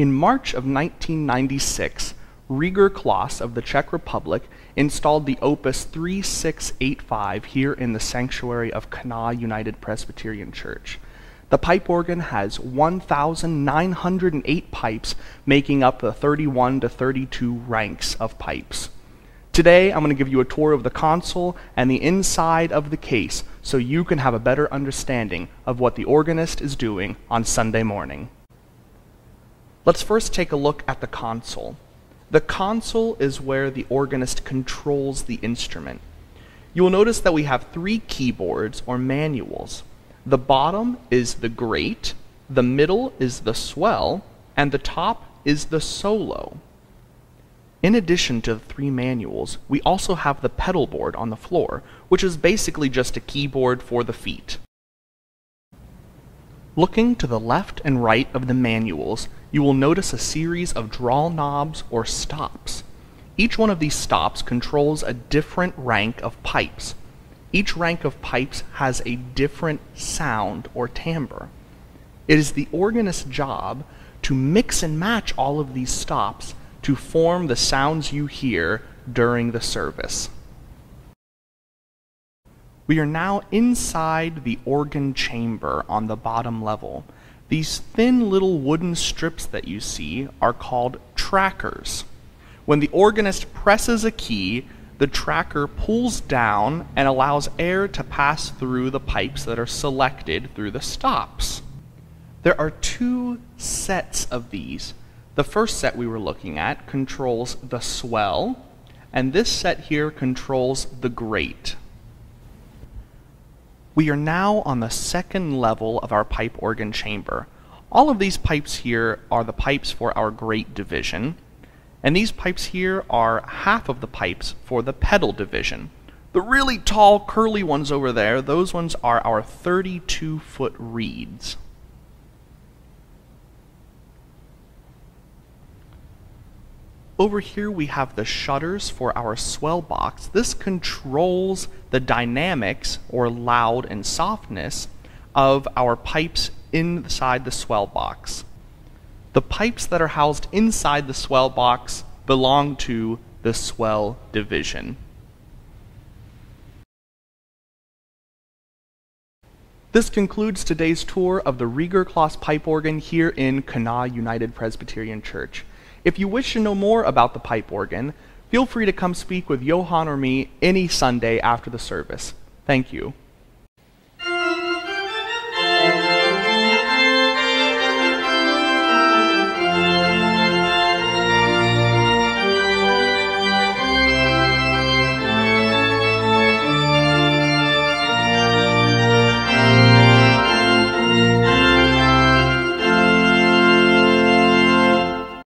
In March of 1996, Rieger-Kloss of the Czech Republic installed the Opus 3685 here in the sanctuary of Kanawha United Presbyterian Church. The pipe organ has 1,908 pipes, making up the 31 to 32 ranks of pipes. Today, I'm going to give you a tour of the console and the inside of the case so you can have a better understanding of what the organist is doing on Sunday morning. Let's first take a look at the console. The console is where the organist controls the instrument. You will notice that we have three keyboards or manuals. The bottom is the great, the middle is the swell, and the top is the solo. In addition to the three manuals, we also have the pedal board on the floor, which is basically just a keyboard for the feet. Looking to the left and right of the manuals, you will notice a series of draw knobs or stops. Each one of these stops controls a different rank of pipes. Each rank of pipes has a different sound or timbre. It is the organist's job to mix and match all of these stops to form the sounds you hear during the service. We are now inside the organ chamber on the bottom level. These thin little wooden strips that you see are called trackers. When the organist presses a key, the tracker pulls down and allows air to pass through the pipes that are selected through the stops. There are two sets of these. The first set we were looking at controls the swell, and this set here controls the great. We are now on the second level of our pipe organ chamber. All of these pipes here are the pipes for our great division, and these pipes here are half of the pipes for the pedal division. The really tall, curly ones over there, those ones are our 32 foot reeds. Over here we have the shutters for our swell box. This controls the dynamics, or loud and softness, of our pipes inside the swell box. The pipes that are housed inside the swell box belong to the swell division. This concludes today's tour of the Rieger-Kloss pipe organ here in Kanawha United Presbyterian Church. If you wish to know more about the pipe organ, feel free to come speak with Johan or me any Sunday after the service. Thank you.